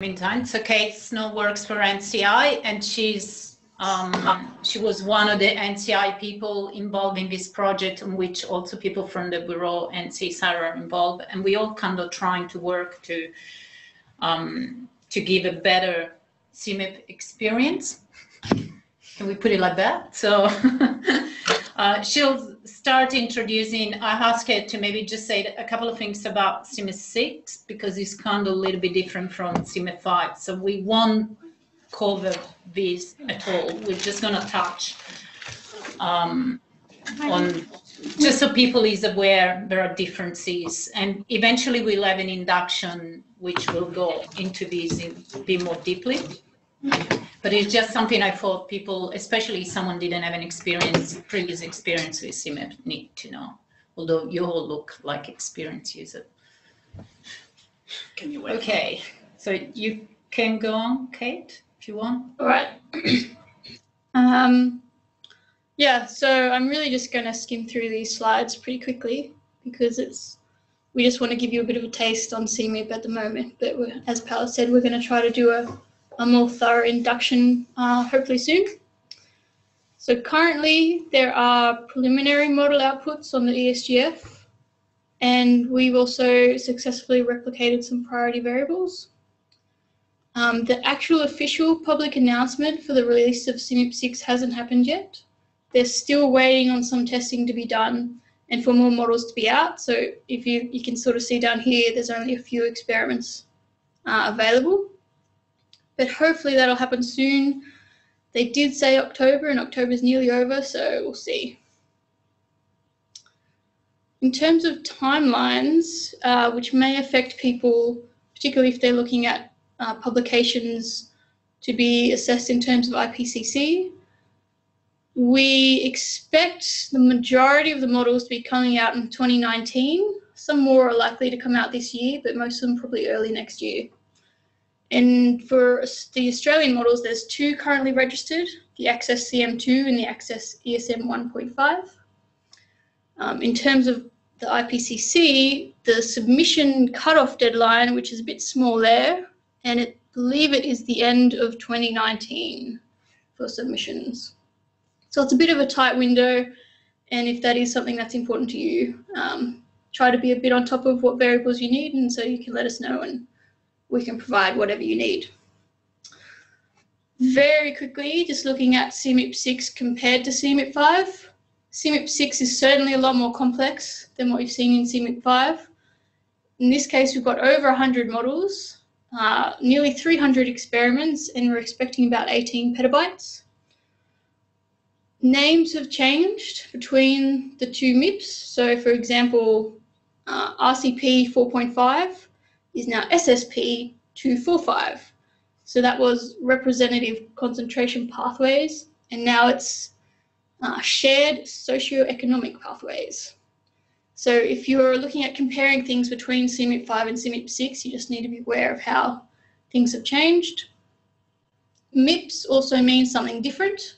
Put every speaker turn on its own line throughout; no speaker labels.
meantime, so Kate Snow works for NCI and she's um, she was one of the NCI people involved in this project in which also people from the Bureau and CSIRO are involved. And we all kind of trying to work to um, to give a better CMIP experience. Can we put it like that? So uh, she'll start introducing, I ask her to maybe just say a couple of things about CMIP 6 because it's kind of a little bit different from CMIP 5. So we won't cover this at all. We're just going to touch um, on just so people is aware there are differences and eventually we'll have an induction which will go into this in, bit more deeply but it's just something I thought people, especially someone didn't have an experience, previous experience with CMIP, need to know. Although you all look like experienced users.
Can you wait?
Okay, so you can go on, Kate, if you want.
All right. um, yeah, so I'm really just going to skim through these slides pretty quickly because it's we just want to give you a bit of a taste on CMIP at the moment. But as Paola said, we're going to try to do a a more thorough induction uh, hopefully soon. So currently there are preliminary model outputs on the ESGF and we've also successfully replicated some priority variables. Um, the actual official public announcement for the release of CMIP 6 hasn't happened yet. They're still waiting on some testing to be done and for more models to be out. So if you, you can sort of see down here, there's only a few experiments uh, available but hopefully that'll happen soon. They did say October, and October's nearly over, so we'll see. In terms of timelines, uh, which may affect people, particularly if they're looking at uh, publications to be assessed in terms of IPCC, we expect the majority of the models to be coming out in 2019. Some more are likely to come out this year, but most of them probably early next year. And for the Australian models, there's two currently registered, the Access CM2 and the Access ESM 1.5. Um, in terms of the IPCC, the submission cutoff deadline, which is a bit small there, and I believe it is the end of 2019 for submissions. So it's a bit of a tight window, and if that is something that's important to you, um, try to be a bit on top of what variables you need, and so you can let us know and we can provide whatever you need. Very quickly, just looking at CMIP 6 compared to CMIP 5. CMIP 6 is certainly a lot more complex than what we've seen in CMIP 5. In this case, we've got over 100 models, uh, nearly 300 experiments, and we're expecting about 18 petabytes. Names have changed between the two MIPS. So, for example, uh, RCP 4.5 is now SSP 245. So that was representative concentration pathways, and now it's uh, shared socioeconomic pathways. So if you're looking at comparing things between CMIP 5 and CMIP 6, you just need to be aware of how things have changed. MIPS also means something different.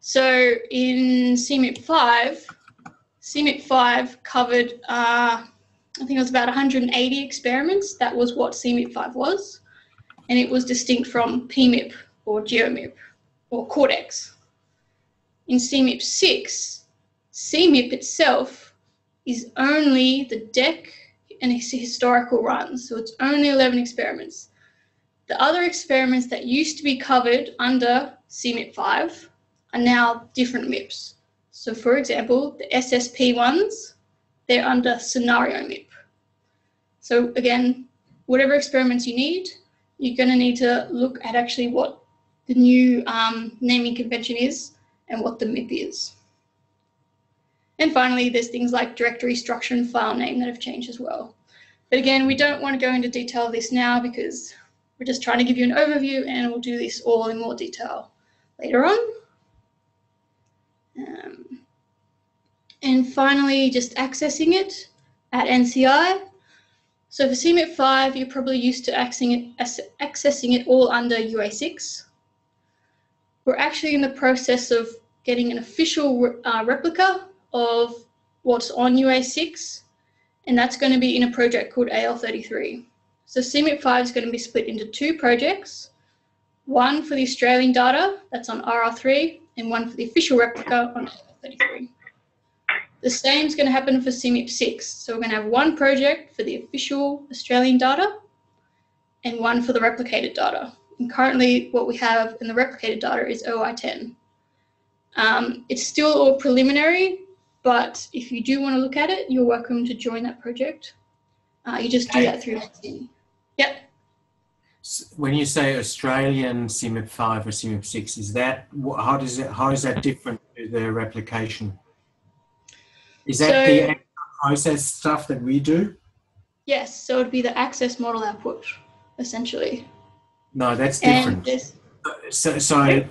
So in CMIP 5, CMIP 5 covered uh, I think it was about 180 experiments. That was what CMIP5 was. And it was distinct from PMIP or GeoMIP or Cordex. In CMIP6, CMIP itself is only the deck and historical runs. So it's only 11 experiments. The other experiments that used to be covered under CMIP5 are now different MIPS. So for example, the SSP ones they're under scenario MIP. So again, whatever experiments you need, you're going to need to look at actually what the new um, naming convention is and what the MIP is. And finally, there's things like directory structure and file name that have changed as well. But again, we don't want to go into detail of this now because we're just trying to give you an overview and we'll do this all in more detail later on. Um, and finally, just accessing it at NCI. So for CMIP 5, you're probably used to accessing it, accessing it all under UA6. We're actually in the process of getting an official uh, replica of what's on UA6, and that's going to be in a project called AL33. So CMIP 5 is going to be split into two projects one for the Australian data, that's on RR3, and one for the official replica on RR33. The same is going to happen for CMIP 6. So we're going to have one project for the official Australian data and one for the replicated data. And currently, what we have in the replicated data is OI10. Um, it's still all preliminary, but if you do want to look at it, you're welcome to join that project. Uh, you just do that through Yep.
When you say Australian CMIP five or CMIP six, is that how does it how is that different to the replication? Is that so, the process stuff that we do?
Yes, so it'd be the access model output, essentially.
No, that's different. So, so,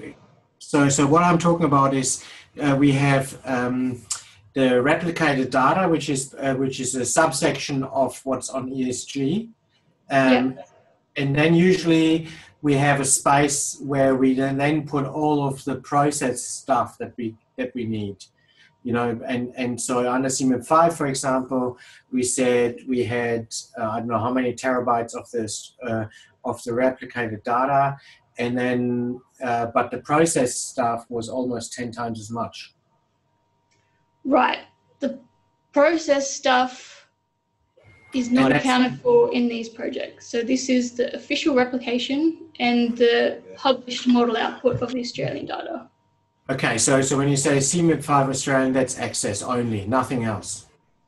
so, so what I'm talking about is uh, we have um, the replicated data, which is uh, which is a subsection of what's on ESG, um, yeah. and then usually we have a space where we then, then put all of the process stuff that we that we need you know, and, and so under CMIP 5, for example, we said we had, uh, I don't know how many terabytes of this, uh, of the replicated data. And then, uh, but the process stuff was almost 10 times as much.
Right. The process stuff is not accounted for in these projects. So this is the official replication and the published model output of the Australian data.
Okay, so so when you say CMIP 5 Australian, that's access only, nothing else.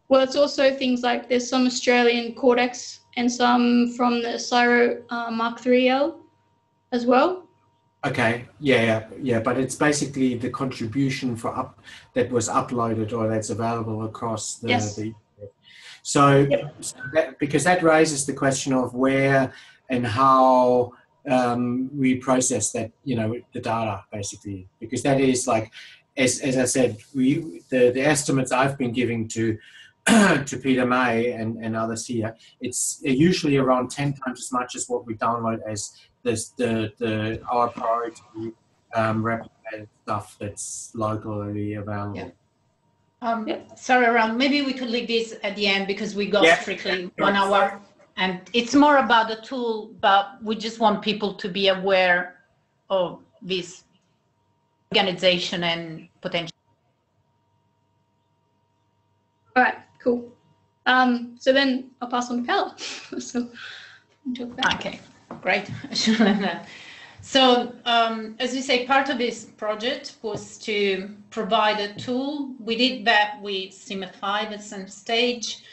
Well, it's also things like there's some Australian Cordex and some from the CSIRO uh, Mark 3L as well.
Okay, yeah, yeah, but it's basically the contribution for up that was uploaded or that's available across the.
Yes.
the so, yep. so that, because that raises the question of where and how um, we process that you know the data basically because that is like as, as I said we the, the estimates I've been giving to to Peter May and, and others here it's usually around 10 times as much as what we download as this the the our priority um, replicated stuff that's locally available.
Yeah. Um, sorry, around. Maybe we could leave this at the end because we got yeah. strictly one hour and it's more about the tool, but we just want people to be aware of this organization and potential.
All right, cool. Um, so then I'll pass on to Carla. so
okay, great. so um, as we say, part of this project was to provide a tool. We did that with 5 at some stage.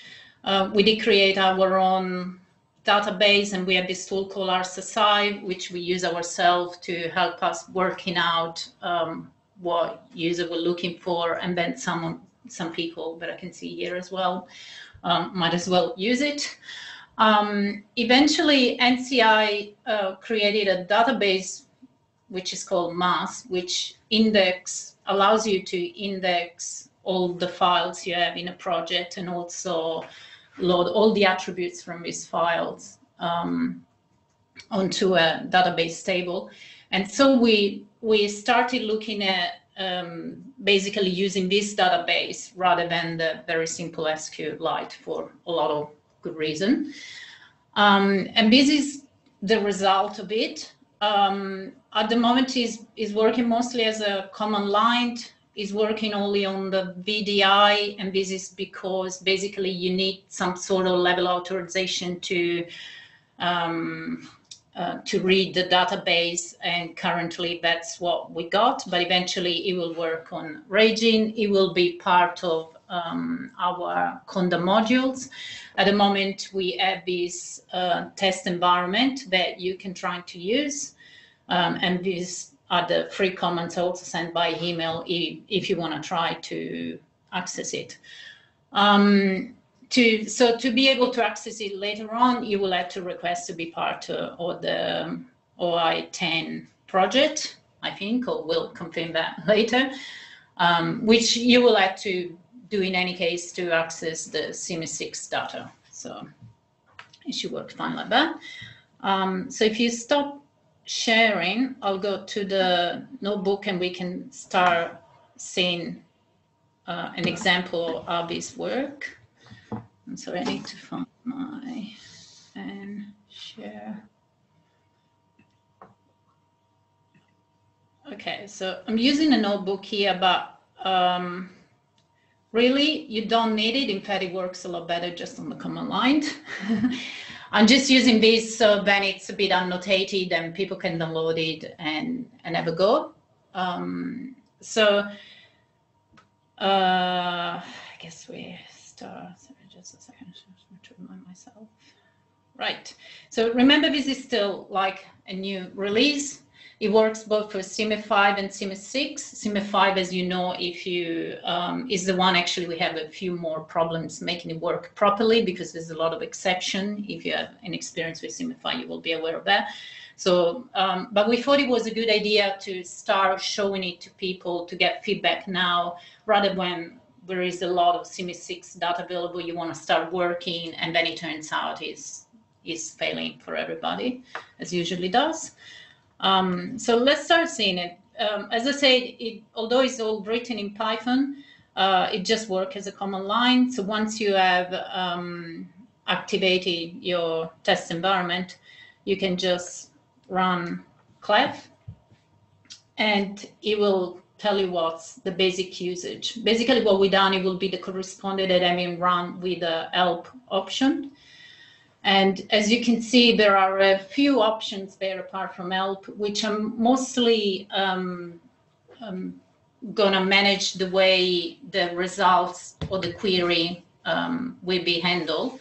Uh, we did create our own database and we have this tool called ARCCSSive, which we use ourselves to help us working out um, what user were looking for and then some some people that I can see here as well um, might as well use it. Um, eventually, NCI uh, created a database which is called MAS, which index allows you to index all the files you have in a project and also load all the attributes from these files um, onto a database table. And so we we started looking at um, basically using this database rather than the very simple SQLite for a lot of good reason. Um, and this is the result of it. Um, at the moment is is working mostly as a command line is working only on the VDI, and this is because basically you need some sort of level authorization to um, uh, to read the database, and currently that's what we got. But eventually, it will work on Raijin. It will be part of um, our Conda modules. At the moment, we have this uh, test environment that you can try to use, um, and this are the free comments also sent by email if, if you want to try to access it. Um, to so to be able to access it later on, you will have to request to be part of the OI10 project, I think, or we'll confirm that later, um, which you will have to do in any case to access the CMIP6 data. So it should work fine like that. Um, so if you stop sharing, I'll go to the notebook and we can start seeing uh, an example of this work. I'm sorry, I need to find my and share. Okay, so I'm using a notebook here, but um, really you don't need it. In fact, it works a lot better just on the command line. I'm just using this so then it's a bit annotated and people can download it and, and have a go. Um, so uh, I guess we start, just a second, to remind myself. Right, so remember this is still like a new release. It works both for CMIP 5 and CMIP 6. CMIP 5, as you know, if you um, is the one actually we have a few more problems making it work properly because there's a lot of exception. If you have an experience with CMIP 5, you will be aware of that. So, um, but we thought it was a good idea to start showing it to people to get feedback now, rather when there is a lot of CMIP 6 data available, you want to start working, and then it turns out is is failing for everybody, as usually does. Um, so let's start seeing it. Um, as I said, it, although it's all written in Python, uh, it just works as a command line. So once you have um, activated your test environment, you can just run clef and it will tell you what's the basic usage. Basically what we done, it will be the corresponding that I mean run with the help option. And as you can see, there are a few options there apart from help, which are mostly um, um, going to manage the way the results or the query um, will be handled.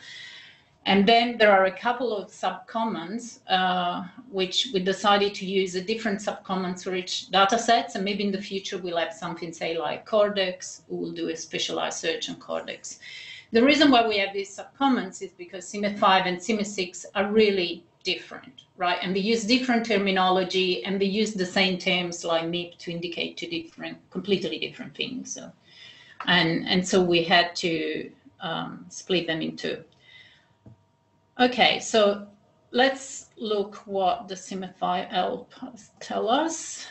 And then there are a couple of subcommands, uh, which we decided to use a different subcommands for each data sets. And maybe in the future, we'll have something, say, like Cordex, we'll do a specialized search on Cordex. The reason why we have these subcommands is because CMIP 5 and CMIP 6 are really different, right? And they use different terminology and they use the same terms like MIP to indicate two different, completely different things. So, and, and so we had to um, split them in two. Okay, so let's look what the 5 help tell us.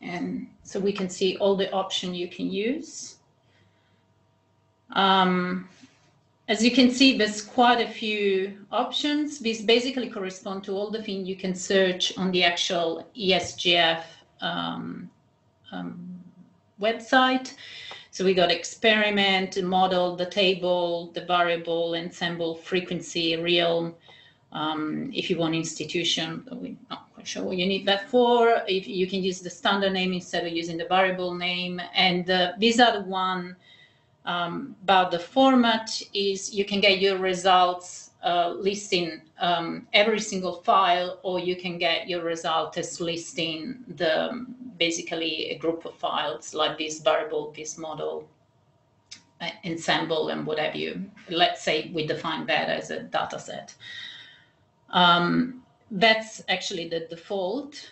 And so we can see all the options you can use. Um, as you can see, there's quite a few options. These basically correspond to all the things you can search on the actual ESGF um, um, website. So we got experiment, model, the table, the variable, ensemble, frequency, realm. Um, if you want institution, we're not quite sure what you need that for. If you can use the standard name instead of using the variable name. And uh, these are the one um, but the format is you can get your results uh, listing um, every single file, or you can get your result as listing the basically a group of files like this variable, this model, uh, ensemble, and whatever you. Let's say we define that as a data set. Um, that's actually the default.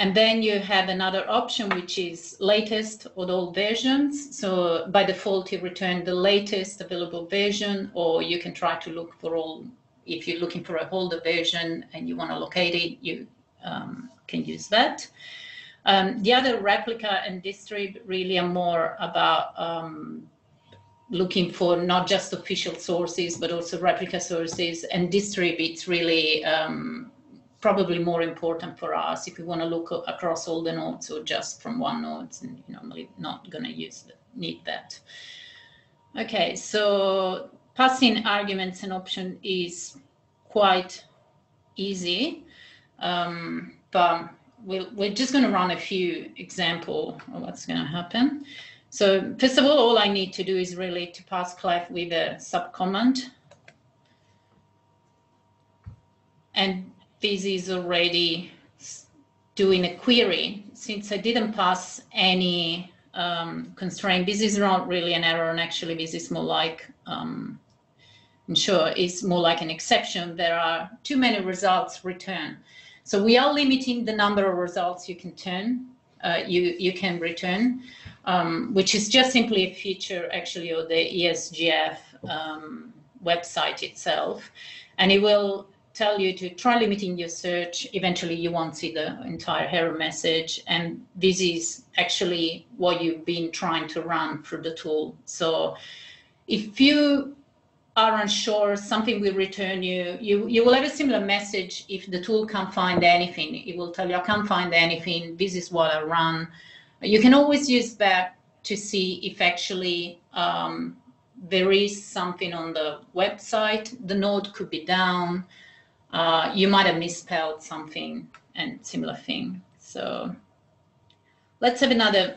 And then you have another option, which is latest or all versions. So by default, you return the latest available version, or you can try to look for all, if you're looking for a older version and you want to locate it, you um, can use that. Um, the other replica and distrib really are more about um, looking for not just official sources, but also replica sources. And distrib, it's really um, probably more important for us if we want to look across all the nodes or just from one node and normally not going to use the, need that. Okay, so passing arguments and option is quite easy, um, but we we are just going to run a few example of what's going to happen. So first of all, all I need to do is really to pass clef with a sub subcommand. And this is already doing a query. Since I didn't pass any um, constraint, this is not really an error, and actually this is more like, um, I'm sure it's more like an exception. There are too many results returned. So we are limiting the number of results you can turn, uh, you, you can return, um, which is just simply a feature actually of the ESGF um, website itself. And it will tell you to try limiting your search. Eventually, you won't see the entire error message. And this is actually what you've been trying to run through the tool. So if you are unsure, something will return you. You you will have a similar message if the tool can't find anything. It will tell you, I can't find anything. This is what I run. You can always use that to see if actually um, there is something on the website. The node could be down. Uh, you might have misspelled something and similar thing. So let's have another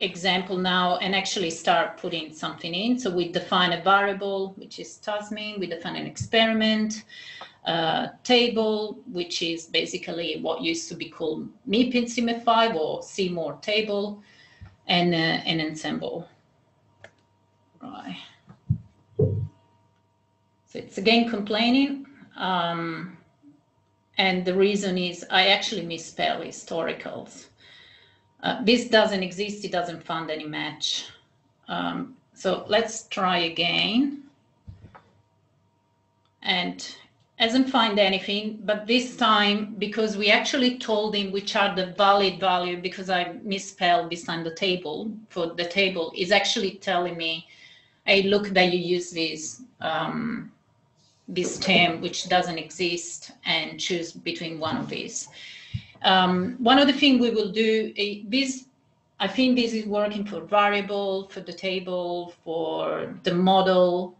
example now and actually start putting something in. So we define a variable, which is Tasmin. We define an experiment uh, table, which is basically what used to be called MIP in CMIP5 or CMOR table, and uh, an ensemble. Right. So it's again complaining. Um, and the reason is I actually misspell historicals. Uh, this doesn't exist, it doesn't find any match. Um, so let's try again. And hasn't find anything, but this time, because we actually told him which are the valid value, because I misspelled this time the table for the table, is actually telling me, hey, look that you use this, um, this term, which doesn't exist, and choose between one of these. Um, one of the things we will do, this, I think this is working for variable, for the table, for the model.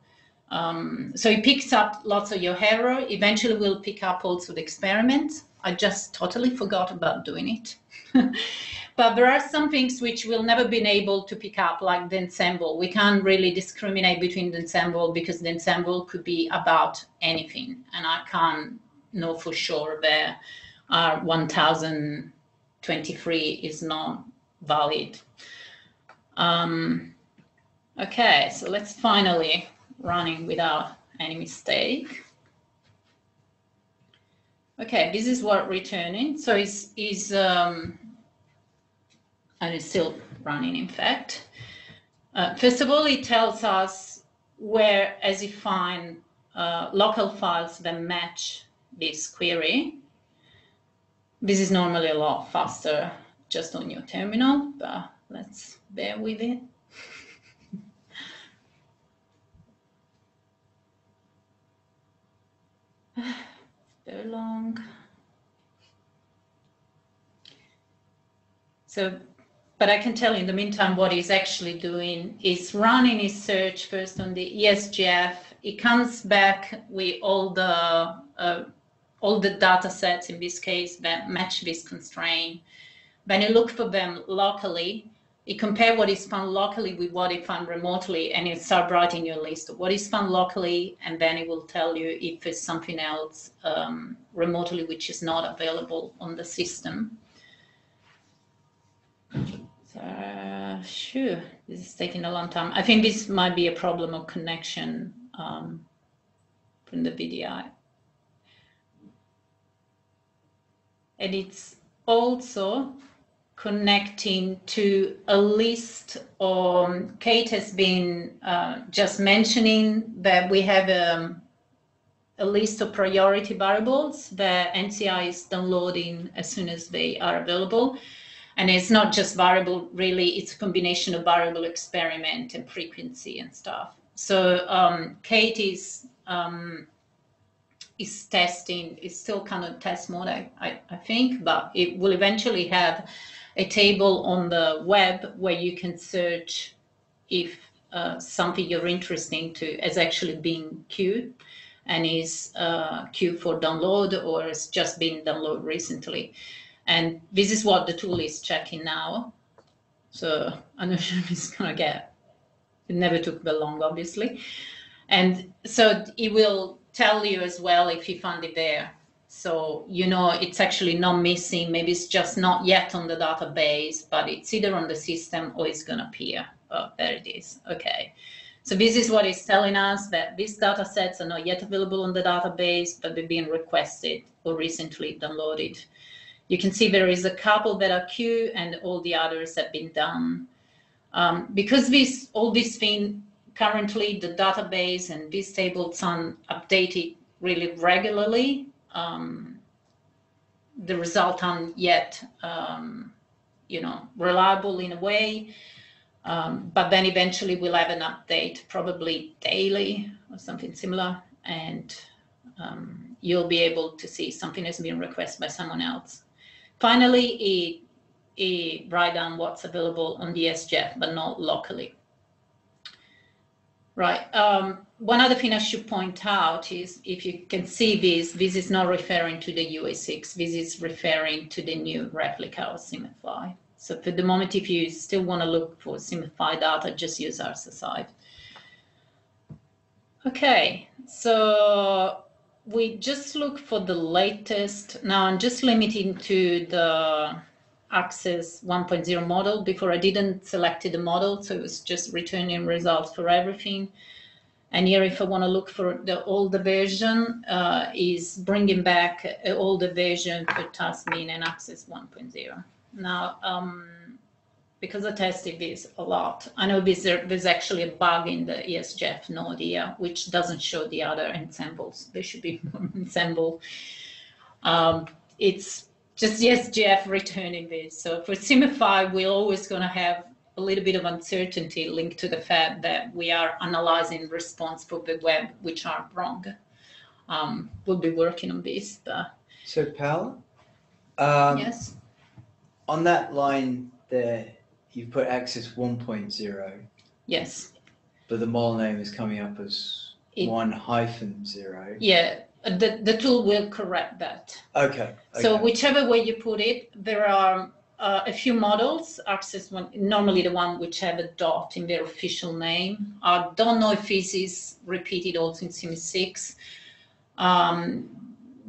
Um, so it picks up lots of your error. Eventually we'll pick up also the experiment. I just totally forgot about doing it. but there are some things which we'll never been able to pick up, like the ensemble. We can't really discriminate between the ensemble because the ensemble could be about anything. And I can't know for sure that R 1023 is not valid. Um, okay, so let's finally running without any mistake. Okay, this is what returning. So it's, is um, and it's still running in fact. Uh, first of all, it tells us where as you find uh, local files that match this query. This is normally a lot faster just on your terminal, but let's bear with it. Very long. So, but I can tell you in the meantime what he's actually doing is running his search first on the ESGF. It comes back with all the uh, all the data sets in this case that match this constraint. When you look for them locally, you compare what is found locally with what is found remotely, and you start writing your list of what is found locally, and then it will tell you if there's something else um, remotely which is not available on the system. So, sure, this is taking a long time. I think this might be a problem of connection um, from the VDI. and it's also connecting to a list um, Kate has been uh, just mentioning that we have um, a list of priority variables that NCI is downloading as soon as they are available. And it's not just variable, really, it's a combination of variable experiment and frequency and stuff. So um, Kate is um, is testing, is still kind of test mode, I, I, think, but it will eventually have a table on the web where you can search if uh, something you're interested into has actually been queued and is uh, queued for download or has just been downloaded recently. And this is what the tool is checking now. So I'm not sure if it's gonna get, it never took that long, obviously. And so it will tell you as well if you found it there. So, you know, it's actually not missing. Maybe it's just not yet on the database, but it's either on the system or it's going to appear. Oh, there it is. Okay. So this is what it's telling us that these data sets are not yet available on the database, but they've been requested or recently downloaded. You can see there is a couple that are queued and all the others have been done. Um, because this all this thing currently the database and these tables are updated really regularly. Um, the result aren't yet, um, you know, reliable in a way. Um, but then eventually we'll have an update, probably daily, or something similar, and um, you'll be able to see something has been requested by someone else. Finally, a, it write down what's available on the ESGF, but not locally. Right. Um, one other thing I should point out is if you can see this, this is not referring to the UA6. This is referring to the new replica of CMIP5. So for the moment, if you still want to look for CMIP5 data, just use ARCCSSive. Okay, so we just look for the latest. Now I'm just limiting to the Access 1.0 model. Before I didn't select the model, so it was just returning results for everything. And here, if I want to look for the older version, uh, is bringing back older version for Tasmin and Access 1.0. Now, um, because I tested this a lot, I know there's, there's actually a bug in the ESGF node here, which doesn't show the other ensembles. They should be ensemble. Um, it's just ESGF returning this. So for CMIP5, we're always going to have a little bit of uncertainty linked to the fact that we are analyzing response for the web, which are wrong. Um, we'll be working on this. But...
So, Paola? Um,
yes.
On that line there, you put access 1.0.
Yes.
But the model name is coming up as it, 1 hyphen 0.
Yeah, the, the tool will correct that.
Okay. okay.
So whichever way you put it, there are uh, a few models. Access one, normally the one which have a dot in their official name. I don't know if this is repeated also in CMIP 6. Um,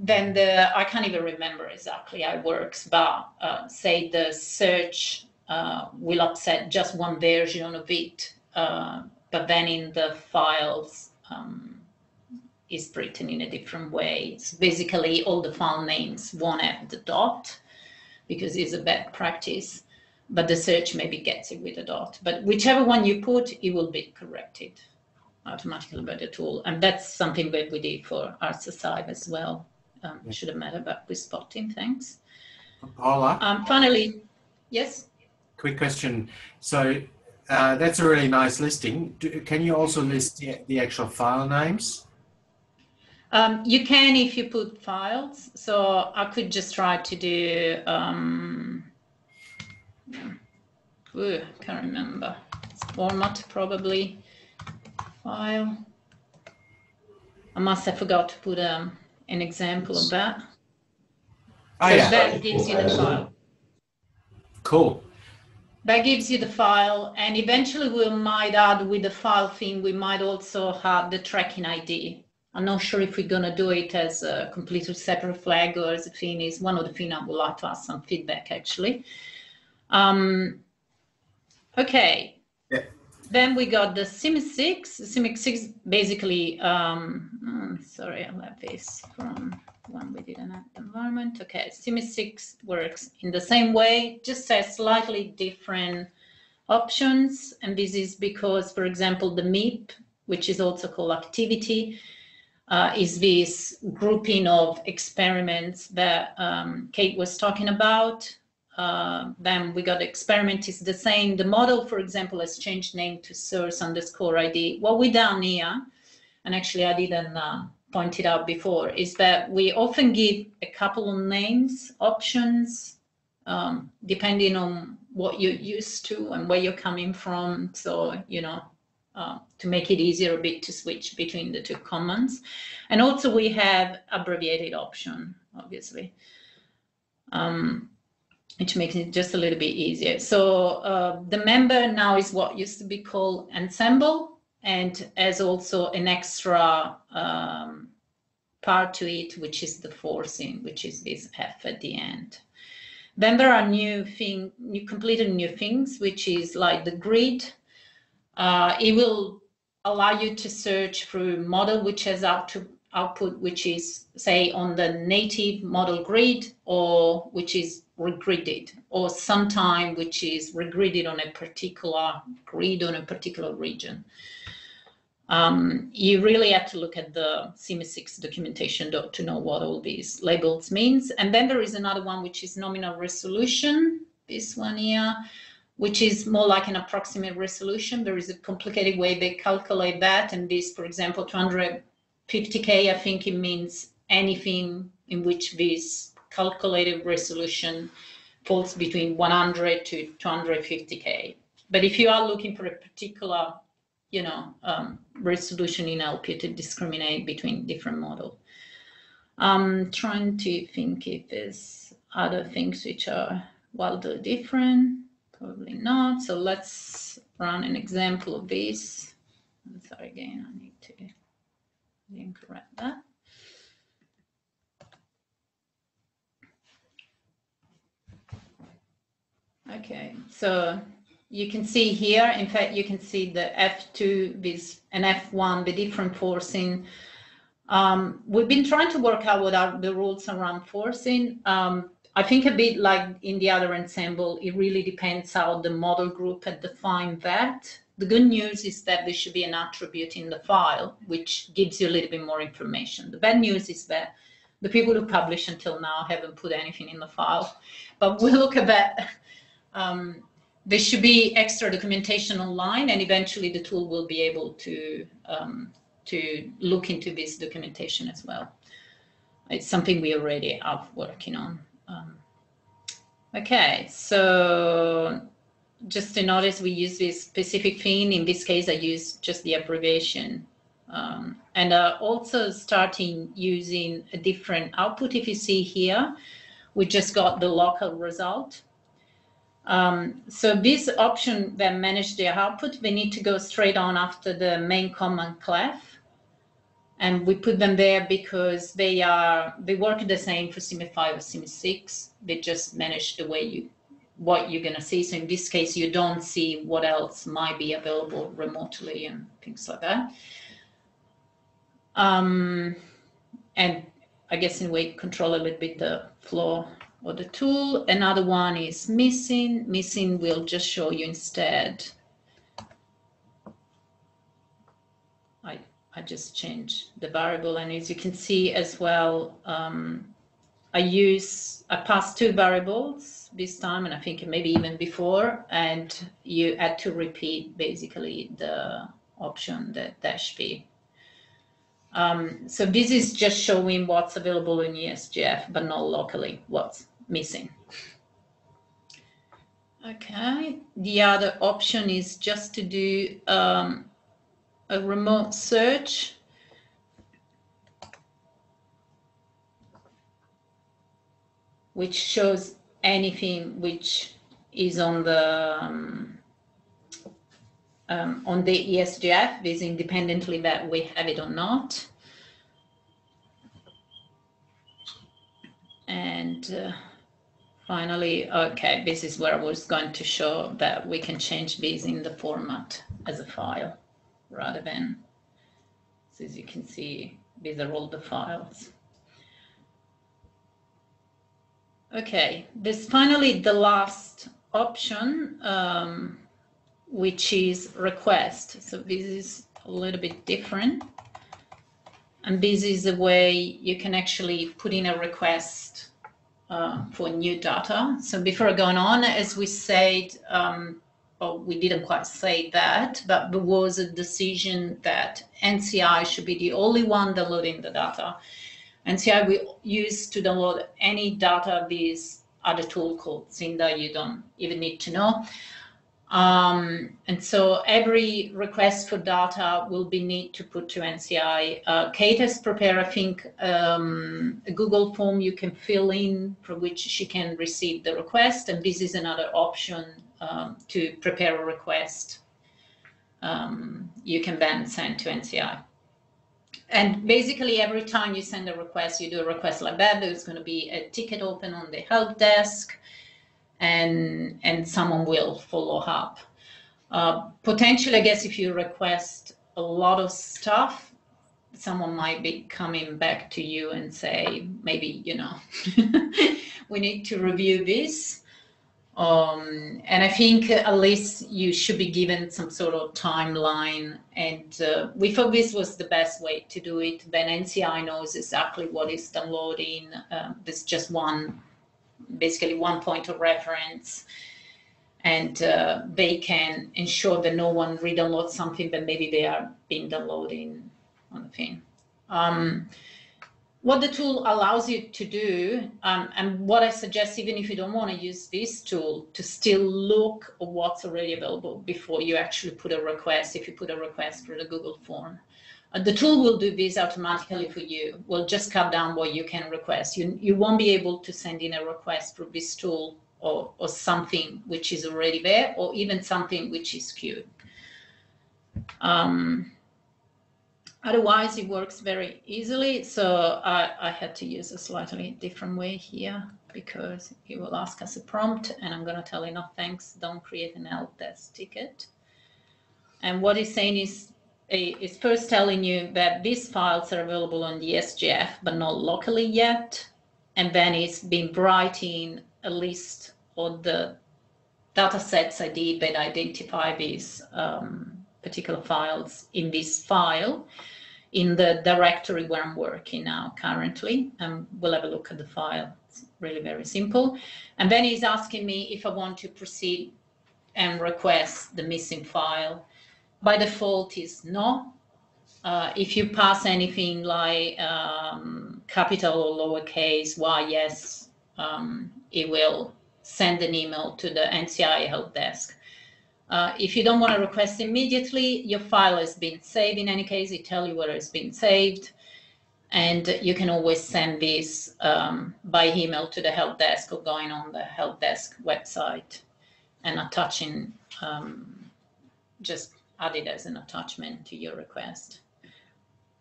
then the I can't even remember exactly how it works, but uh, say the search uh, will upset just one version of it, uh, but then in the files. Um, is written in a different way. So basically, all the file names won't have the dot because it's a bad practice, but the search maybe gets it with a dot. But whichever one you put, it will be corrected automatically by the tool. And that's something that we did for ARCCSSive as well. Um, yeah. Should have met about with spotting. Thanks.
Paola.
Um, finally, yes.
Quick question. So uh, that's a really nice listing. Do, can you also list the, the actual file names?
Um, you can if you put files. So I could just try to do, um, ooh, can't remember. It's format probably, file. I must have forgot to put um, an example of that.
Oh, yeah.
That gives you the file.
Cool.
That gives you the file, and eventually we might add with the file thing, we might also have the tracking ID. I'm not sure if we're going to do it as a completely separate flag or as a thing is one of the things I would like to ask some feedback actually. Um, okay. Then we got the CMIP 6. CMIP 6 basically, um, mm, sorry, I left this from one we have the environment. Okay, CMIP 6 works in the same way, just has slightly different options. And this is because, for example, the MIP, which is also called activity, uh, is this grouping of experiments that um, Kate was talking about. Uh, then we got the experiment is the same. The model, for example, has changed name to source underscore ID. What we done here, and actually I didn't uh, point it out before, is that we often give a couple of names, options, um, depending on what you're used to and where you're coming from. So, you know, uh, to make it easier a bit to switch between the two commands. And also we have abbreviated option, obviously, um, which makes it just a little bit easier. So uh, the member now is what used to be called ensemble and has also an extra um, part to it, which is the forcing, which is this F at the end. Then there are new thing, new completely new things, which is like the grid, uh, it will allow you to search through model which has output, output which is say on the native model grid or which is regridded or sometime which is regridded on a particular grid on a particular region. Um, you really have to look at the CMIP6 documentation to know what all these labels means. And then there is another one which is nominal resolution, this one here, which is more like an approximate resolution. There is a complicated way they calculate that. And this, for example, 250K, I think it means anything in which this calculated resolution falls between 100 to 250K. But if you are looking for a particular, you know, um, resolution in LP to discriminate between different models. I'm trying to think if there's other things which are wildly different. Probably not. So let's run an example of this. sorry, again, I need to correct that. Okay, so you can see here, in fact, you can see the F2 with an F1, the different forcing. Um, we've been trying to work out what are the rules around forcing. Um, I think a bit like in the other ensemble, it really depends how the model group had defined that. The good news is that there should be an attribute in the file, which gives you a little bit more information. The bad news is that the people who publish until now haven't put anything in the file. But we'll look at that. Um, there should be extra documentation online, and eventually the tool will be able to um, to look into this documentation as well. It's something we already are working on. Um, okay, so just to notice we use this specific thing. In this case, I use just the abbreviation. Um, and uh, also starting using a different output. If you see here, we just got the local result. Um, so this option that manage the output, we need to go straight on after the main command clef. And we put them there because they are they work the same for CMIP 5 or CMIP 6 they just manage the way you what you're going to see. So in this case you don't see what else might be available remotely and things like that. Um, and I guess in a way control a little bit the flow of the tool another one is missing missing will just show you instead I I just change the variable. And as you can see as well, um, I use, I pass two variables this time, and I think maybe even before, and you add to repeat basically the option, the dash p. Um, so this is just showing what's available in ESGF, but not locally, what's missing. Okay, the other option is just to do um, a remote search. which shows anything which is on the um, um, on the ESGF, is independently that we have it or not. And uh, finally, okay, this is where I was going to show that we can change these in the format as a file rather than, so as you can see, these are all the files. Okay, this finally the last option, um, which is request. So this is a little bit different. And this is the way you can actually put in a request uh, for new data. So before going on, as we said, um, well, we didn't quite say that, but there was a decision that NCI should be the only one downloading the data. NCI we use to download any data these other tool called Synda you don't even need to know. Um, and so every request for data will be need to put to NCI. Uh, Kate has prepared, I think, um, a Google form you can fill in for which she can receive the request. And this is another option um, to prepare a request. Um, you can then send to NCI. And basically every time you send a request, you do a request like that, there's going to be a ticket open on the help desk and and someone will follow up. Uh, potentially, I guess if you request a lot of stuff, someone might be coming back to you and say, maybe, you know, we need to review this. Um, and I think at least you should be given some sort of timeline. And uh, we thought this was the best way to do it. Then NCI knows exactly what is downloading. Uh, there's just one basically one point of reference. and uh, they can ensure that no one re-downloads something that maybe they are being downloading on the thing. Um, what the tool allows you to do, um, and what I suggest, even if you don't want to use this tool, to still look at what's already available before you actually put a request, if you put a request through the Google form. Uh, the tool will do this automatically for you. We'll just cut down what you can request. You, you won't be able to send in a request through this tool or, or something which is already there, or even something which is queued. Um, Otherwise, it works very easily. So I, I had to use a slightly different way here because it will ask us a prompt and I'm going to tell it, no thanks, don't create an help desk ticket. And what it's saying is, it's first telling you that these files are available on the ESGF, but not locally yet. And then it's been writing a list of the data sets I did that identify these um, particular files in this file in the directory where I'm working now currently. And we'll have a look at the file. It's really very simple. And then he's asking me if I want to proceed and request the missing file. By default is no. Uh, if you pass anything like um, capital or lowercase y, yes, um, it will send an email to the NCI help desk. Uh, if you don't want to request immediately, your file has been saved. In any case, it tells you where it's been saved. And you can always send this um, by email to the help desk or going on the help desk website and attaching, um, just add it as an attachment to your request.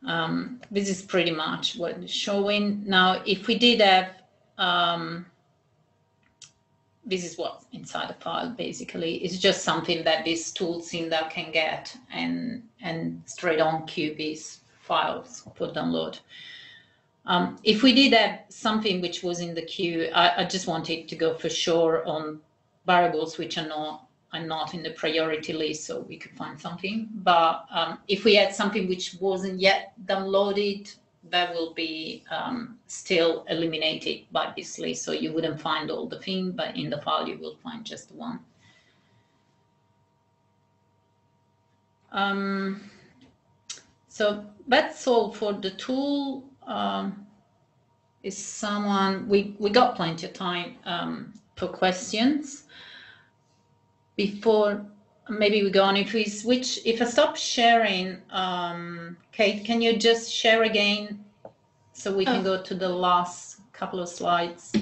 Um, this is pretty much what it's showing. Now, if we did have um, this is what's inside the file basically. It's just something that this tool Synda can get and and straight on queue these files for download. Um, if we did have something which was in the queue, I, I, just wanted to go for sure on variables which are not are not in the priority list, so we could find something. But um, if we had something which wasn't yet downloaded, that will be um, still eliminated by this list. So you wouldn't find all the thing, but in the file you will find just one. Um, so that's all for the tool. Um, is someone, we, we got plenty of time um, for questions. Before maybe we go on if we switch if i stop sharing um kate can you just share again so we can oh. go to the last couple of slides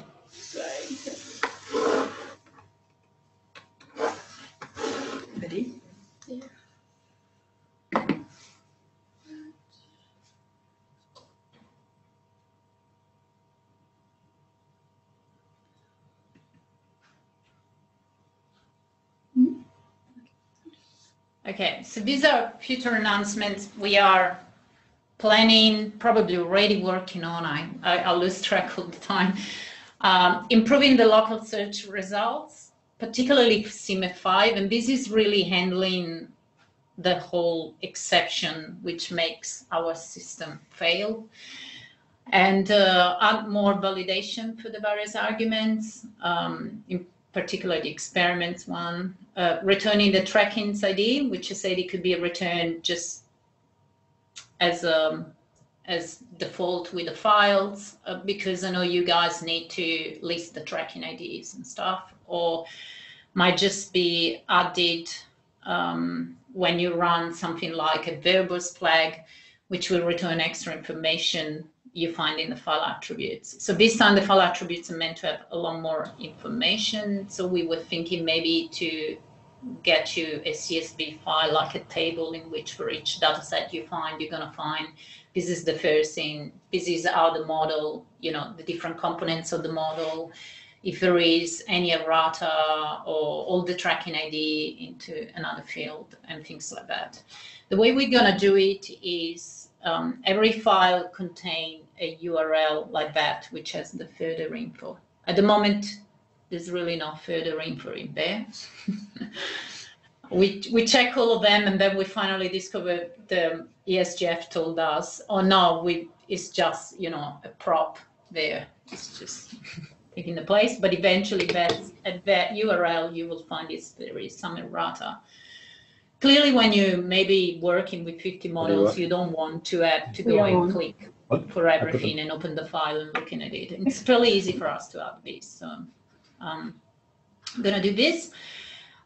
Okay, so these are future announcements we are planning, probably already working on. I, I, I lose track all the time. Um, improving the local search results, particularly CMIP5, and this is really handling the whole exception which makes our system fail and uh, add more validation for the various arguments, um, in particular the experiments one, uh, returning the tracking ID, which is said it could be returned just as a um, as default with the files, uh, because I know you guys need to list the tracking IDs and stuff, or might just be added um, when you run something like a verbose flag, which will return extra information you find in the file attributes. So this time the file attributes are meant to have a lot more information. So we were thinking maybe to get you a CSV file, like a table in which for each data set you find, you're gonna find this is the first thing, this is how the model, you know, the different components of the model, if there is any errata or all the tracking ID into another field and things like that. The way we're gonna do it is um, every file contain a URL like that, which has the further info. At the moment, there's really no further info in there. we, we check all of them and then we finally discover the ESGF told us, oh no, we, it's just, you know, a prop there. It's just taking the place, but eventually that, at that URL, you will find is there is some errata. Clearly, when you maybe working with 50 models, you don't want to have to go and click
What?
for everything and open the file and looking at it. It's fairly easy for us to add this. So um, I'm gonna do this.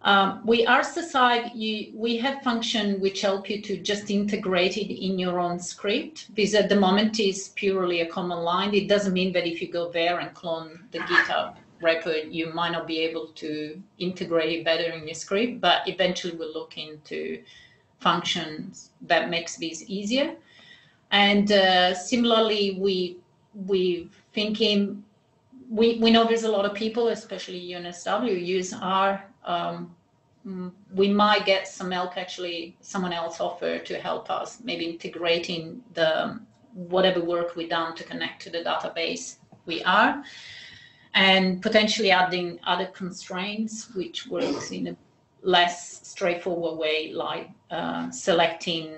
Um, we RSSI, you, we have function which help you to just integrate it in your own script because at the moment it's purely a command line. It doesn't mean that if you go there and clone the GitHub repo, you might not be able to integrate it better in your script, but eventually we'll look into functions that makes this easier. And uh, similarly, we we thinking we we know there's a lot of people, especially UNSW, use R. Um, we might get some help actually, someone else offer to help us, maybe integrating the whatever work we done to connect to the database we are, and potentially adding other constraints which works in a less straightforward way, like uh, selecting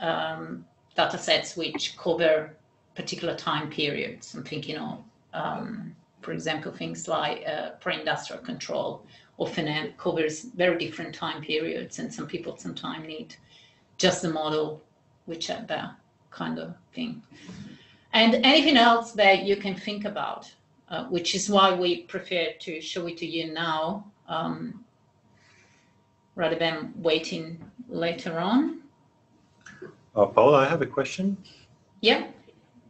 um, data sets which cover particular time periods. I'm thinking of, um, for example, things like uh, pre-industrial control often covers very different time periods, and some people sometimes need just the model which had that kind of thing. And anything else that you can think about, uh, which is why we prefer to show it to you now um, rather than waiting later on.
Uh, Paola, I have a question.
Yeah.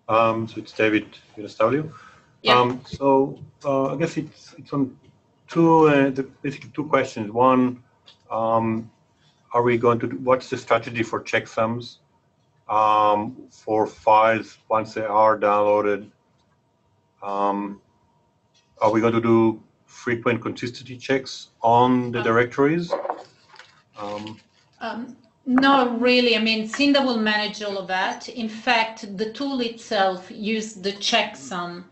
Um, so it's David UNSW.
Yeah.
Um, so uh, I guess it's it's on two uh, the, basically two questions. One, um, are we going to do, what's the strategy for checksums um, for files once they are downloaded? Um, are we going to do frequent consistency checks on the
Uh,
directories? Um,
Um, not really. I mean, Synda will manage all of that. In fact, the tool itself uses the checksum,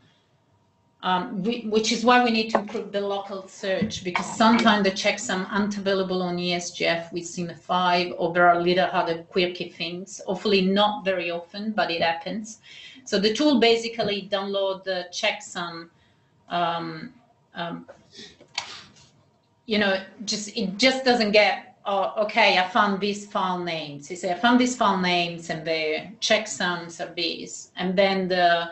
um, we, which is why we need to improve the local search because sometimes the checksum aren't available on ESGF with CMIP 5 or there are little other quirky things. Hopefully not very often, but it happens. So the tool basically download the checksum um, um, you know, just it just doesn't get. Oh, okay, I found these file names. You say I found these file names and the checksums are these, and then the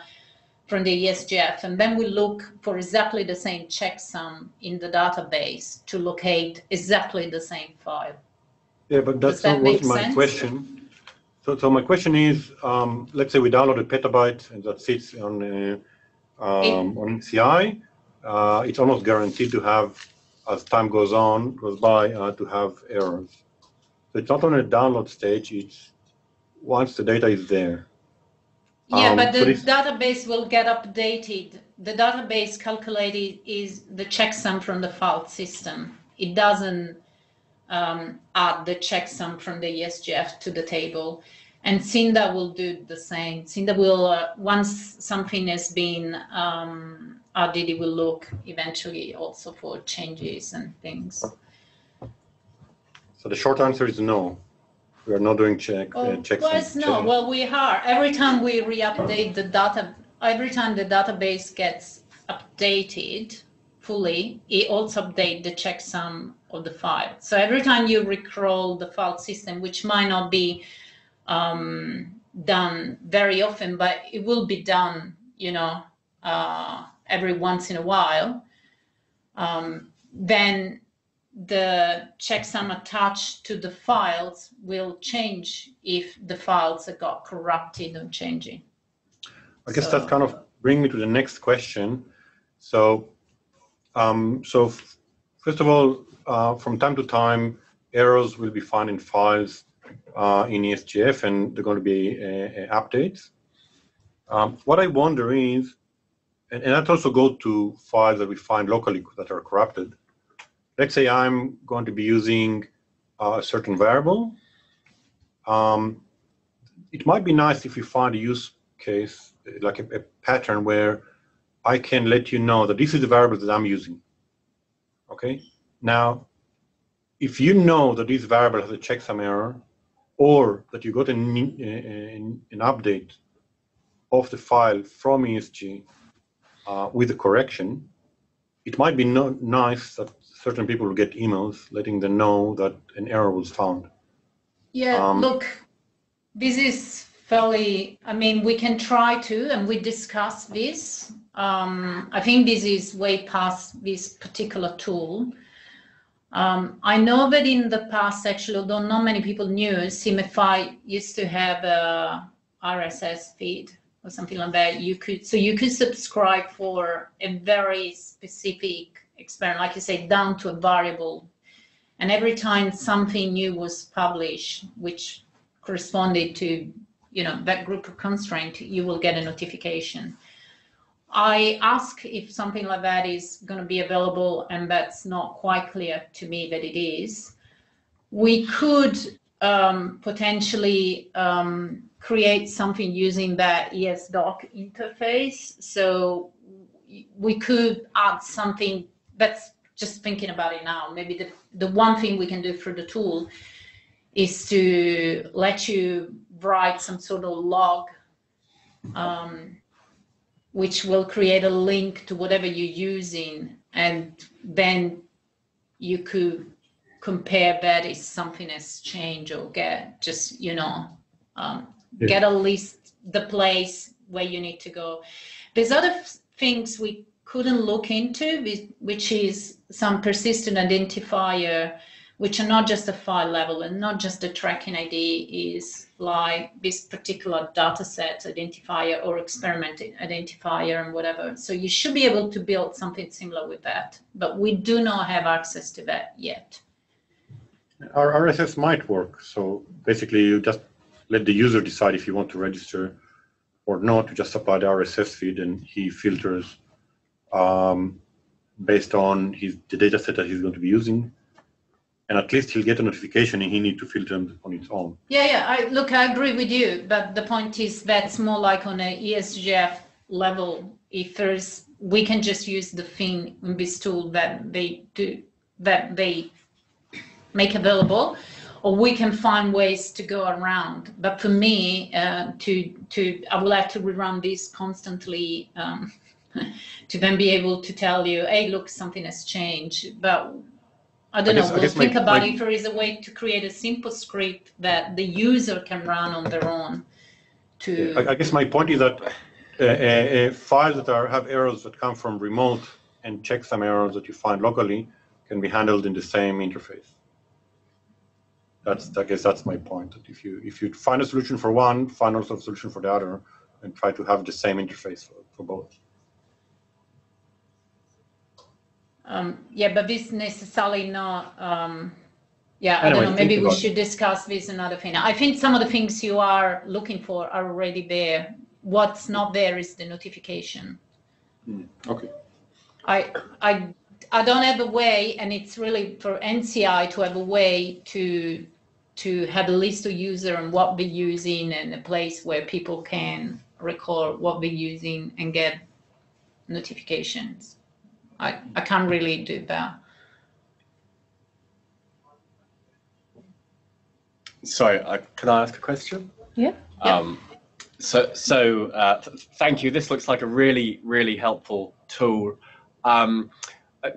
from the ESGF, and then we look for exactly the same checksum in the database to locate exactly the same file.
Yeah, but that's
that
not was my
sense?
question. So, so my question is, um, let's say we download a petabyte and that sits on uh, um, on NCI. Uh, it's almost guaranteed to have, as time goes on, goes by, uh, to have errors. So it's not on a download stage. It's once the data is there.
Yeah,
Um,
but the
this-
database will get updated. The database calculated is the checksum from the file system. It doesn't um, add the checksum from the ESGF to the table. And Synda will do the same. Synda will, uh, once something has been um, added, it will look eventually also for changes and things.
So the short answer is no. We are not doing check uh,
Oh,
checks.
well, no, well, we are. Every time we re-update the data, every time the database gets updated fully, it also update the checksum of the file. So every time you recrawl the file system, which might not be um, done very often, but it will be done, you know, uh, every once in a while, um, then the checksum attached to the files will change if the files have got corrupted or changing.
I guess
So-
that kind of bring me to the next question. So, um, so first of all, uh, from time to time, errors will be found in files uh, in ESGF, and they're going to be uh, uh, updates. Um, what I wonder is, and, and that also go to files that we find locally that are corrupted. Let's say I'm going to be using uh, a certain variable. Um, it might be nice if we find a use case, like a, a pattern where I can let you know that this is the variable that I'm using. Okay. Now, if you know that this variable has a checksum error, or that you got an, an, an update of the file from ESG, uh, with a correction, it might be no, nice that certain people will get emails letting them know that an error was found.
Yeah,
Um,
look, this is fairly, I mean, we can try to, and we discussed this. Um, I think this is way past this particular tool. Um, I know that in the past, actually, although not many people knew, CMIP5 used to have a RSS feed or something like that. You could, so you could subscribe for a very specific experiment, like you say, down to a variable and every time something new was published, which corresponded to, you know, that group of constraint, you will get a notification. I ask if something like that is going to be available, and that's not quite clear to me that it is. We could um, potentially um, create something using that ESDoc interface. So we could add something that's just thinking about it now, maybe the, the one thing we can do through the tool is to let you write some sort of log, um, which will create a link to whatever you're using, and then you could compare that if something has changed or get just you know um,
Yeah.
get a list the place where you need to go. There's other things we couldn't look into, which is some persistent identifier, which are not just a file level and not just a tracking ID, is like this particular data set identifier or experiment identifier and whatever. So you should be able to build something similar with that, but we do not have access to that yet.
Our RSS might work. So basically, you just let the user decide if you want to register or not. You just apply the RSS feed, and he filters um, based on his the data set that he's going to be using. And at least he'll get a notification, and he need to filter them on its own.
Yeah, yeah. I look, I agree with you, but the point is that's more like on a ESGF level. If there's, we can just use the thing in this tool that they do, that they make available, or we can find ways to go around. But for me, uh, to to, I will have to rerun this constantly um, to then be able to tell you, hey, look, something has changed. But I don't
I guess-
know. We'll
guess my-
think about
my-
if there is a way to create a simple script that the user can run on their own. To
I, I guess my point is that uh, uh, uh, files that are have errors that come from remote and checksum errors that you find locally can be handled in the same interface. That's I guess that's my point. That if you if you find a solution for one, find also a solution for the other, and try to have the same interface for, for both.
Um, yeah, but this necessarily not. Um, yeah, I
Anyway,
don't know.
think
Maybe we
about it.
should discuss this another thing. I think some of the things you are looking for are already there. What's not there is the notification.
Okay.
I, I, I don't have a way, and it's really for NCI to have a way to, to have a list of user and what they're using and a place where people can record what they're using and get notifications. I, I can't really do that.
Sorry, uh, can I ask a question?
Yeah. Yeah.
Um, so, so uh, th- thank you. This looks like a really, really helpful tool. Um, I,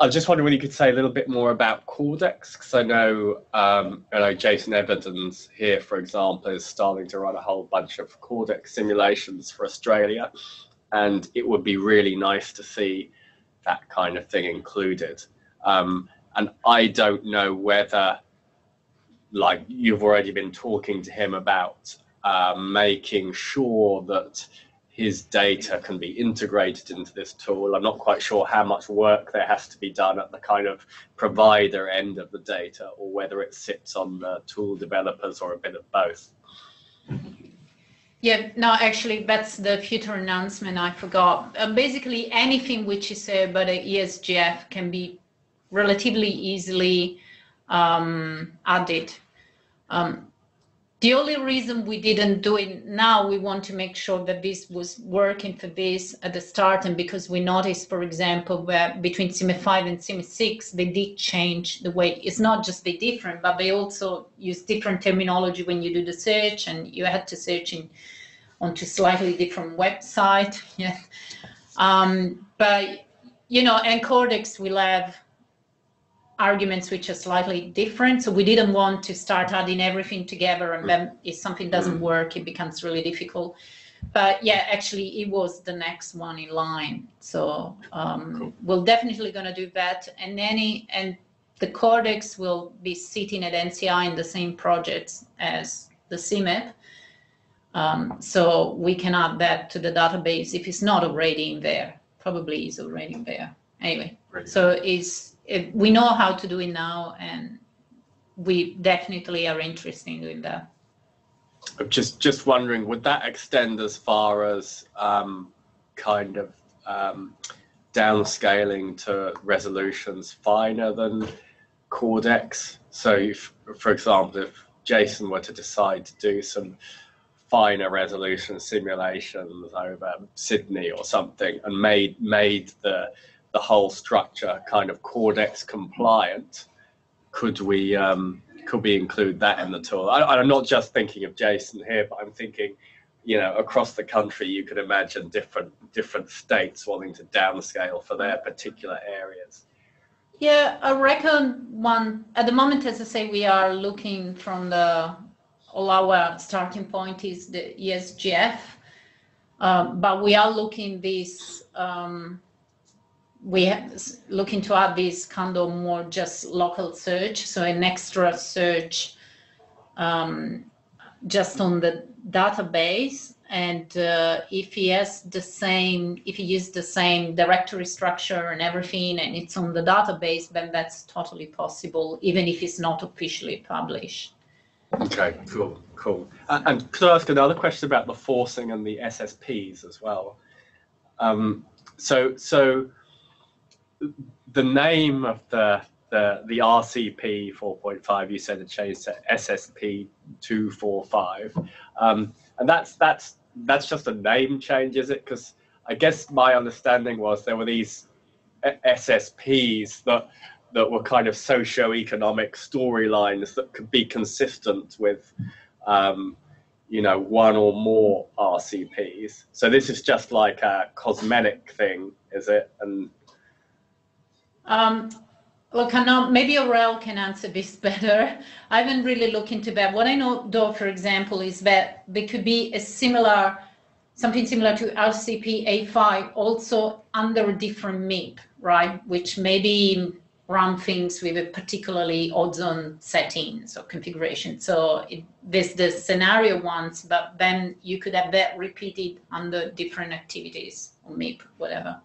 I was just wondering whether you could say a little bit more about Cordex, because I know, um, I know Jason Evans here, for example, is starting to run a whole bunch of Cordex simulations for Australia, and it would be really nice to see that kind of thing included. Um, and I don't know whether like you've already been talking to him about uh, making sure that his data can be integrated into this tool. I'm not quite sure how much work there has to be done at the kind of provider end of the data or whether it sits on the tool developers or a bit of both.
Yeah, no, actually, that's the future announcement. I forgot. Uh, basically, anything which is about the ESGF can be relatively easily um, added. Um, the only reason we didn't do it now, we want to make sure that this was working for this at the start, and because we noticed, for example, where between CMIP 5 and CMIP 6, they did change the way, it's not just they different, but they also use different terminology when you do the search, and you had to search in onto slightly different website. Yeah. Um, but, you know, and Cordex will have arguments which are slightly different. So we didn't want to start adding everything together and then if something doesn't work, it becomes really difficult. But yeah, actually it was the next one in line. So um,
Cool.
we're definitely going to do that. And any, and the Cordex will be sitting at NCI in the same projects as the CMIP. Um, so we can add that to the database if it's not already in there. Probably is already in there. Anyway,
Brilliant.
so it's, it, we know how to do it now and we definitely are interested in doing that.
I'm just just wondering, would that extend as far as um, kind of um, downscaling to resolutions finer than Cordex? So, if, for example, if Jason were to decide to do some finer resolution simulations over Sydney or something, and made made the the whole structure kind of Cordex compliant, could we um, could we include that in the tool? I, I'm not just thinking of Jason here, but I'm thinking, you know, across the country, you could imagine different different states wanting to downscale for their particular areas.
Yeah, I reckon one, at the moment, as I say, we are looking from the, all our starting point is the ESGF. Um, but we are looking this, um, we looking to add this kind of more just local search, so an extra search um, just on the database. And uh, if he has the same, if he uses the same directory structure and everything, and it's on the database, then that's totally possible, even if it's not officially published.
Okay, cool, cool. Uh, and could I ask another question about the forcing and the SSPs as well? Um, so, so the name of the the the RCP 4.5 you said it changed to SSP 245, um, and that's that's that's just a name change, is it? Because I guess my understanding was there were these SSPs that that were kind of socio-economic storylines that could be consistent with, um, you know, one or more RCPs. So this is just like a cosmetic thing, is it? And
Um, look, I know maybe Aurel can answer this better. I haven't really looked into that. What I know, though, for example, is that there could be a similar, something similar to RCP A5, also under a different MIP, right? Which maybe run things with a particularly odds-on settings or configuration. So it, there's the scenario once, but then you could have that repeated under different activities or MIP, whatever.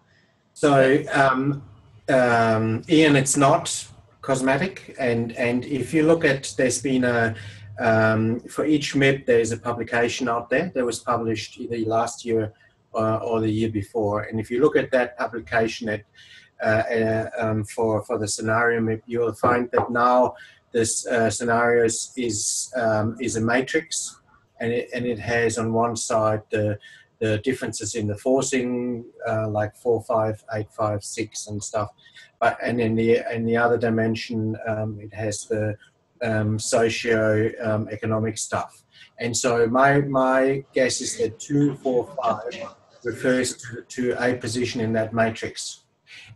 So, um, um, Ian, it's not cosmetic, and and if you look at, there's been a um, for each MIP, there's a publication out there that was published either last year uh, or the year before, and if you look at that publication at uh, uh, um, for for the scenario MIP, you will find that now this uh, scenarios is um, is a matrix, and it and it has on one side the the differences in the forcing, uh, like four, five, eight, five, six, and stuff. But and in the in the other dimension, um, it has the um, socio um, economic stuff. And so my my guess is that two, four, five refers to, to a position in that matrix.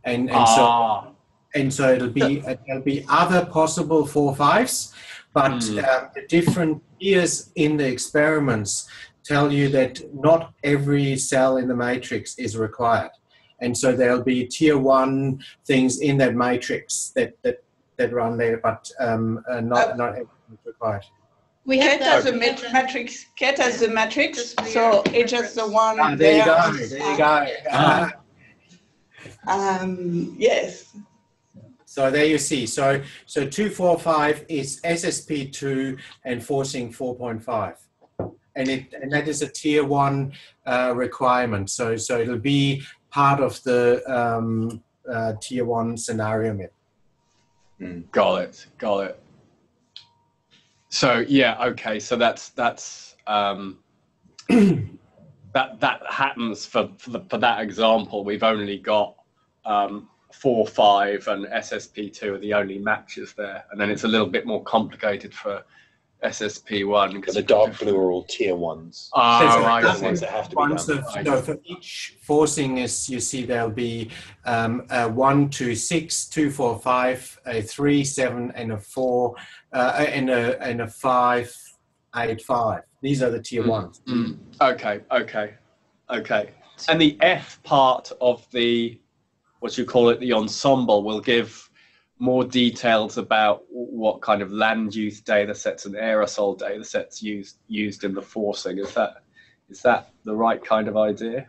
And and so
ah,
and so it'll be there'll be other possible four fives, but
Hmm.
um, the different years in the experiments tell you that not every cell in the matrix is required, and so there'll be tier one things in that matrix that that, that run there, but um, uh, not
Uh,
not everything is required.
We have
Cat has a mat- matrix. Cat has the matrix, so it's just the one.
Ah, there you go.
there.
There you go.
Ah.
Um, yes.
So there you see. So so two four five is SSP two and forcing four point five, and it and that is a tier one uh, requirement. So so it'll be part of the um, uh, tier one scenario MIP.
got it, got it. So yeah, okay. So that's that's um, that that happens for for, the, for that example. We've only got um, four, five, and SSP two are the only matches there, and then it's a little bit more complicated for SSP1.
Because the dark blue are all tier ones.
Ah,
So
right.
they're ones that have to be done.
of, no, for each forcing is you see there'll be um, a one, two, six, two, four, five, a three, seven, and a four, uh, and a and a five, eight, five. These are the tier
Mm.
ones.
Mm. Okay, okay, okay. And the F part of the, what you call it, the ensemble, will give more details about what kind of land use data sets and aerosol data sets used used in the forcing. Is that is that the right kind of idea?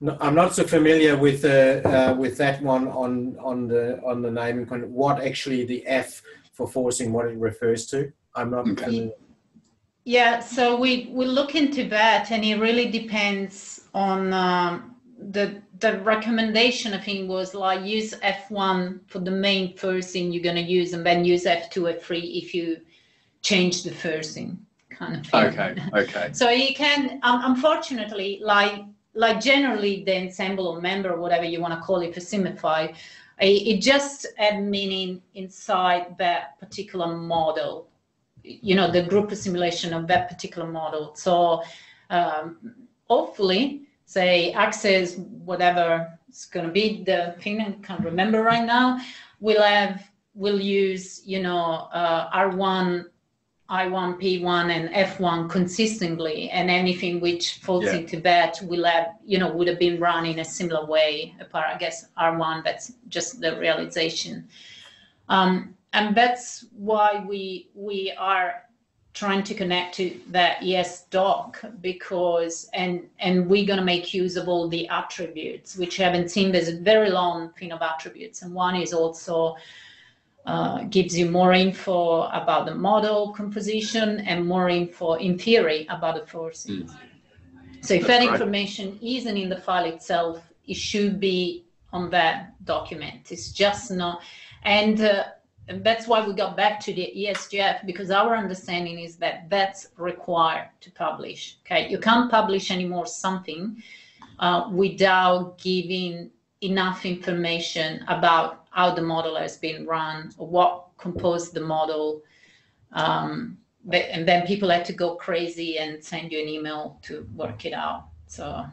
No, I'm not so familiar with the uh, with that one on on the on the naming con- what actually the F for forcing what it refers to. I'm not
Okay.
familiar.
Yeah, so we we look into that, and it really depends on um, the the recommendation. I think was like use F1 for the main first thing you're gonna use, and then use F2, F3 if you change the first thing, kind of thing.
Okay, okay.
So you can, um, unfortunately, like like generally the ensemble or member or whatever you want to call it for Simplify, it, it just add meaning inside that particular model. You know, the group assimilation of that particular model. So um, hopefully, say access whatever it's going to be the thing I can't remember right now. We'll have we'll use you know uh, R1 I1, P1, and F1 consistently, and anything which falls
Yeah.
into that will have, you know, would have been run in a similar way. Apart, I guess R1, that's just the realization, um, and that's why we we are trying to connect to that ESDoc because and and we're going to make use of all the attributes which you haven't seen. There's a very long thing of attributes, and one is also uh, gives you more info about the model composition and more info in theory about the forces. So if
That's
that
right.
information isn't in the file itself, it should be on that document. It's just not, and, uh, and that's why we got back to the ESGF because our understanding is that that's required to publish. Okay, you can't publish anymore something uh, without giving enough information about how the model has been run, or what composed the model. Um, but, and then people had to go crazy and send you an email to work it out. So,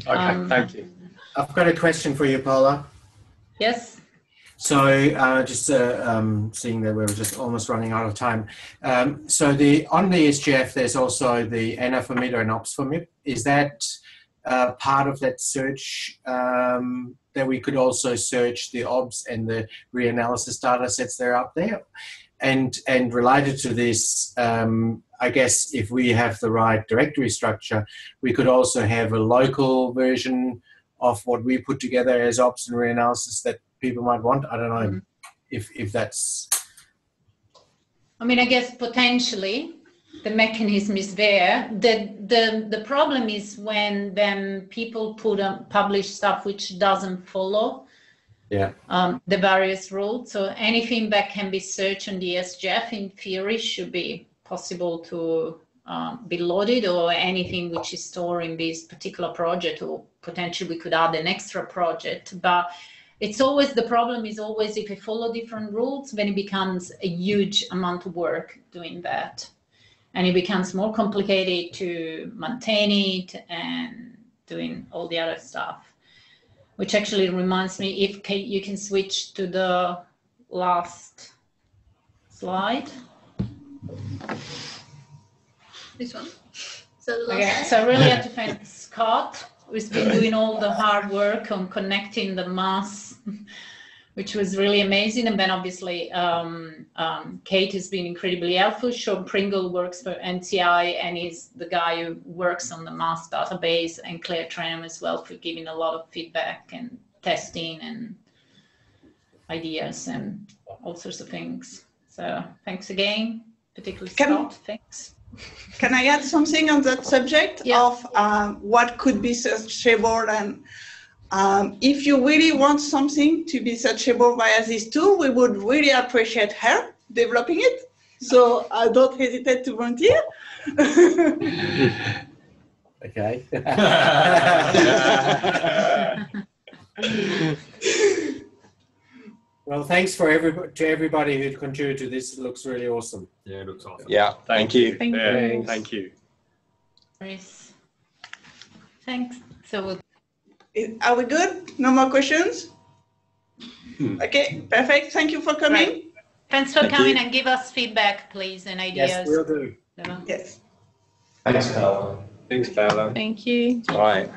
Okay,
Um,
thank you.
I've got a question for you, Paola.
yes.
So uh, just uh, um, seeing that we're just almost running out of time. Um, so the on the ESGF, there's also the ANA and OPS for MIP. Is that uh, part of that search um, that we could also search the OBS and the reanalysis data sets that are up there? And and related to this, um, I guess if we have the right directory structure, we could also have a local version of what we put together as ops and reanalysis that people might want. I don't know
Mhm.
if if that's
I mean, I guess potentially the mechanism is there. The the the problem is when then people put um, publish stuff which doesn't follow
Yeah.
um, the various rules. So anything that can be searched on the ESGF in theory should be possible to um, be loaded or anything which is stored in this particular project or potentially we could add an extra project. But it's always the problem is always if you follow different rules, then it becomes a huge amount of work doing that. And it becomes more complicated to maintain it and doing all the other stuff. Which actually reminds me, if you can switch to the last slide.
This one. So the last
Okay, so I really have to thank Scott, who's been doing all the hard work on connecting the mass, which was really amazing. And then obviously, um, um, Kate has been incredibly helpful. Sean Pringle works for NCI and is the guy who works on the mass database, and Claire Tram as well for giving a lot of feedback and testing and ideas and all sorts of things. So thanks again, particularly
Can-
Scott. Thanks.
Can I add something on that subject
Yeah.
of um, what could be searchable and um, if you really want something to be searchable via this tool, we would really appreciate help developing it. So uh, don't hesitate to volunteer.
okay. well, Well, thanks for every to everybody who contributed to this. It looks really awesome.
Yeah, it looks awesome.
Yeah, thank you.
Thank
Yeah,
you.
thank you.
Chris. Thanks. So we'll
Is- Are we good? No more questions? Hmm. Okay, perfect. Thank you for coming.
Thanks for
Thank
coming
you.
and give us feedback, please, and ideas.
Yes, we'll do.
Yeah.
Yes.
Thanks, Paola. Thanks, Paola.
Thank you.
All right.